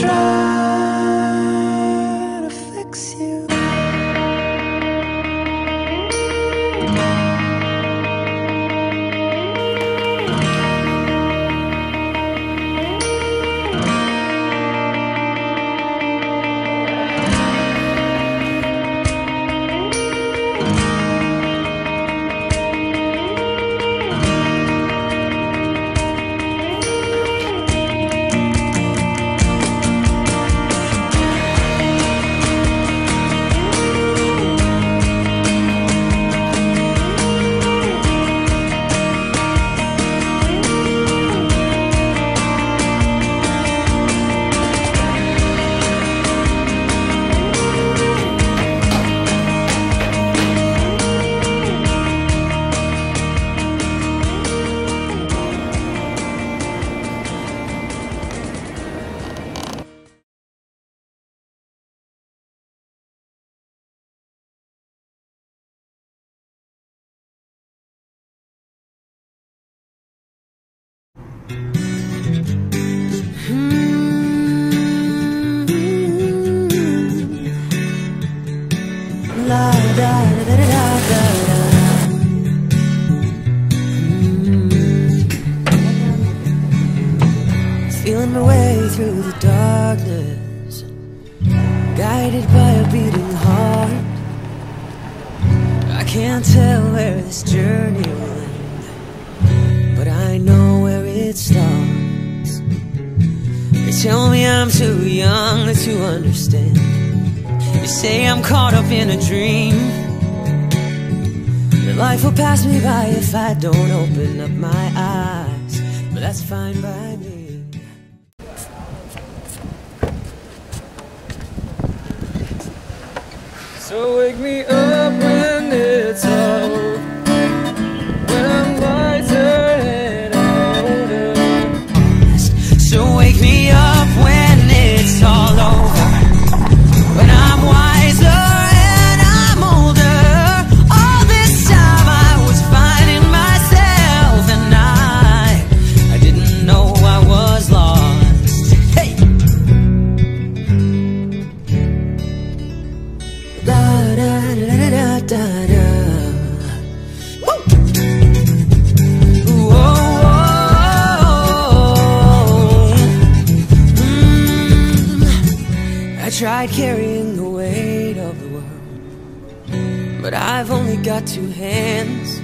try Feeling my way through the darkness, guided by a beating heart. I can't tell where this journey will I'm too young to understand. You say I'm caught up in a dream. That life will pass me by if I don't open up my eyes. But that's fine by me. So wake me up when it's over. When I'm wiser and older. So wake me up when tried carrying the weight of the world, but I've only got two hands.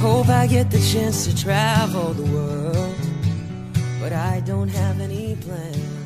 Hope I get the chance to travel the world, but I don't have any plans.